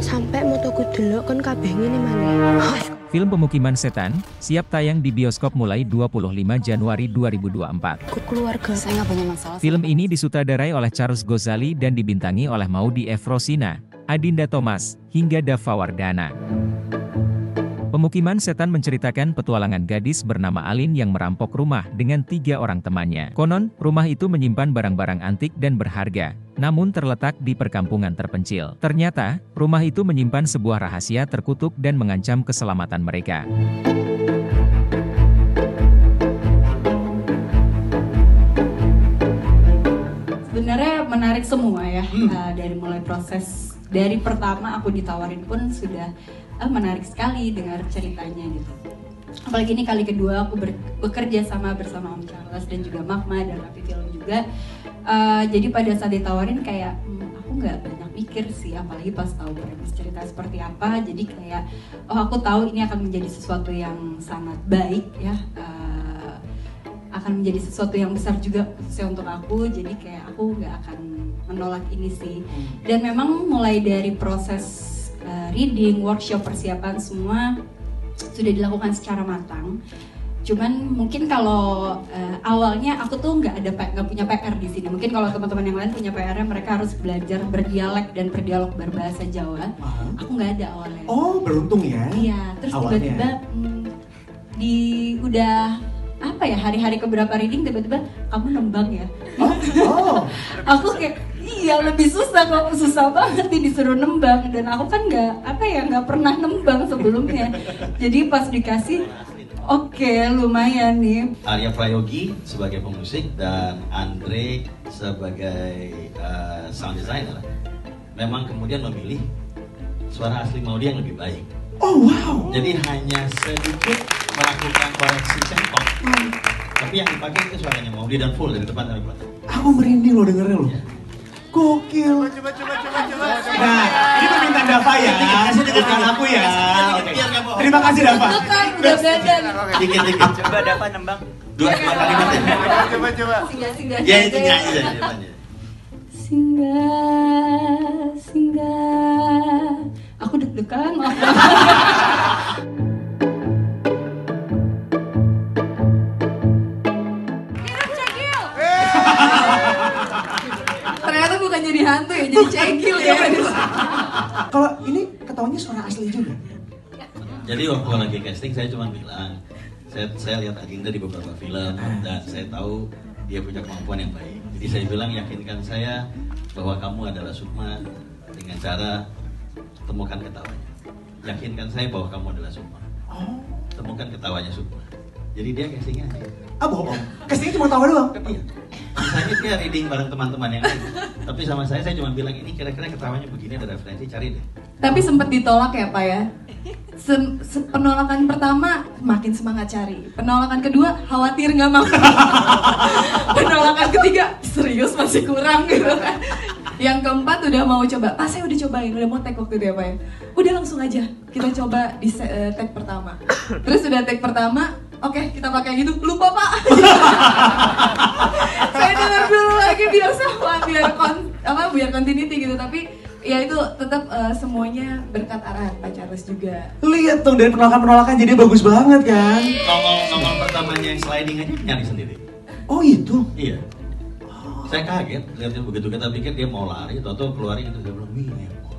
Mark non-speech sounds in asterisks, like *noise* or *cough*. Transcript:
Sampai motoku delok kon kabeh ngene maneh. Film Pemukiman Setan, siap tayang di bioskop mulai 25 Januari 2024. Ikut keluarga. Saya nggak punya masalah. Film ini disutradarai oleh Charles Gozali dan dibintangi oleh Maudi Efrosina, Adinda Thomas, hingga Dava Wardana. Pemukiman setan menceritakan petualangan gadis bernama Alin yang merampok rumah dengan tiga orang temannya. Konon, rumah itu menyimpan barang-barang antik dan berharga, namun terletak di perkampungan terpencil. Ternyata, rumah itu menyimpan sebuah rahasia terkutuk dan mengancam keselamatan mereka. Sebenarnya menarik semua ya uh, dari mulai proses dari pertama aku ditawarin pun sudah uh, menarik sekali dengar ceritanya gitu. Apalagi ini kali kedua aku ber- bekerja sama bersama Om Charles dan juga Magma dan Rapi Film juga. Uh, jadi pada saat ditawarin kayak "Hmm, aku nggak banyak mikir sih, apalagi pas tahu premis cerita seperti apa. Jadi kayak oh aku tahu ini akan menjadi sesuatu yang sangat baik ya. Uh, akan menjadi sesuatu yang besar juga khususnya untuk aku. Jadi kayak aku nggak akan menolak ini sih. Dan memang mulai dari proses uh, reading workshop persiapan semua sudah dilakukan secara matang. Cuman mungkin kalau uh, awalnya aku tuh nggak ada nggak punya PR di sini. Mungkin kalau teman-teman yang lain punya PR mereka harus belajar berdialek dan berdialog berbahasa Jawa. Aku nggak ada awalnya. Oh, beruntung ya. Iya, terus tiba-tiba mm, di udah apa ya hari-hari keberapa reading tiba-tiba kamu nembang ya. Oh, *laughs* aku kayak iya lebih susah kok susah banget nih disuruh nembang dan aku kan nggak apa ya nggak pernah nembang sebelumnya. Jadi pas dikasih oke lumayan nih. Arya Prayogi sebagai pemusik dan Andre sebagai uh, sound designer memang kemudian memilih suara asli Maudi yang lebih baik. oh wow. Jadi hanya sedikit melakukan koreksi sempok. Tapi yang dipakai itu suaranya Maudi dan full dari depan sampai belakang. Aku merinding loh dengernya loh. Gokil. Coba coba coba coba. Nah, ini permintaan Dava ya. Bukan aku ya. Oke. Terima kasih Dava. Kan udah badan. Dikit-dikit. Coba dapat nembang. Dua dua kalimat ya. Coba coba. Singgah-singgah. Ya itu nyanyi saja. Singgah, singgah. Hantu ya, jadi cekil ya. *laughs* Kalau ini ketawanya suara asli juga. Jadi waktu lagi casting saya cuma bilang saya saya lihat Aginda di beberapa film dan saya tahu dia punya kemampuan yang baik. Jadi saya bilang yakinkan saya bahwa kamu adalah Sukma dengan cara temukan ketawanya. Yakinkan saya bahwa kamu adalah Sukma. Oh. Temukan ketawanya Sukma. Jadi dia castingnya. Ah bohong. Ke sini cuma tawa doang. Iya. Dia reading bareng teman-teman yang lain. Tapi sama saya saya cuma bilang ini kira-kira ketawanya begini ada referensi cari deh. Tapi sempat ditolak ya Pak ya? Penolakan pertama makin semangat cari. Penolakan kedua khawatir nggak mampu. *laughs* penolakan ketiga serius masih kurang gitu kan. Yang keempat udah mau coba. Pas saya udah cobain, udah mau tag waktu itu ya Pak ya. Udah langsung aja kita coba di eh, tag pertama. Terus udah tag pertama, oke kita pakai gitu. Lupa Pak. *laughs* saya dengar dulu lagi biar sama biar kon apa biar continuity gitu tapi ya itu tetap eh, semuanya berkat arahan Pak Charles juga Lihat dong dari penolakan-penolakan jadi bagus banget kan. Nongol-nongol pertamanya yang sliding aja nyari sendiri. Oh itu. Iya. Saya kaget lihatnya begitu kita pikir dia mau lari, atau keluarin itu dia bilang, "Wih, ini yang mau."